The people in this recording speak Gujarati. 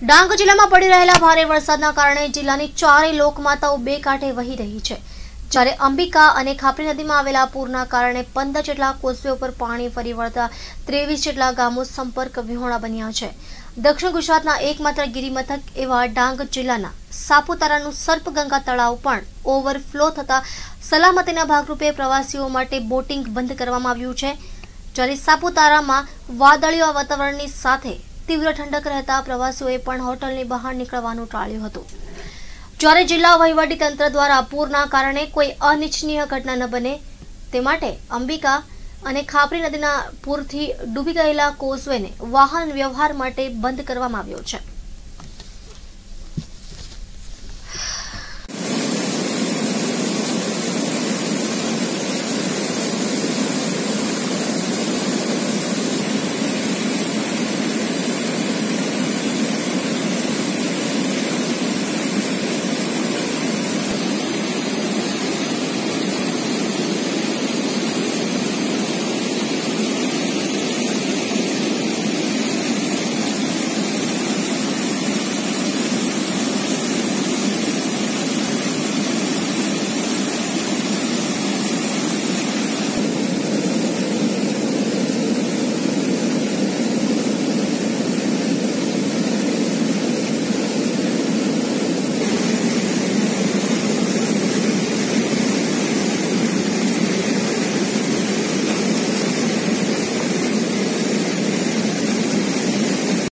ડાંગ જિલ્લામાં પડી રહેલા ભારે વરસાદના કારણે જિલ્લાની ચારેય લોકમાતાઓ બે કાંઠે વહી રહી છે. જ્યારે અંબિકા અને ખાપરી નદીમાં આવેલા પૂરના કારણે પંદર જેટલા કોસવે ઉપર પાણી ફરી વળતા ત્રેવીસ જેટલા ગામો સંપર્ક વિહોણા બન્યા છે. દક્ષિણ ગુજરાતના એકમાત્ર ગિરિમથક એવા ડાંગ જિલ્લાના સાપુતારાનું સર્પગંગા તળાવ પણ ઓવરફ્લો થતા સલામતીના ભાગરૂપે પ્રવાસીઓ માટે બોટિંગ બંધ કરવામાં આવ્યું છે. જ્યારે સાપુતારામાં વાદળીય વાતાવરણની સાથે તીવ્ર ઠંડક રહેતા પ્રવાસીઓએ પણ હોટલની બહાર નીકળવાનું ટાળ્યું હતું. જ્યારે જિલ્લા તંત્ર દ્વારા પૂરના કારણે કોઈ અનિચ્છનીય ઘટના ન બને, તે માટે અંબિકા અને ખાપરી નદીના પૂરથી ડૂબી ગયેલા કોઝવેને વાહન વ્યવહાર માટે બંધ કરવામાં આવ્યો છે.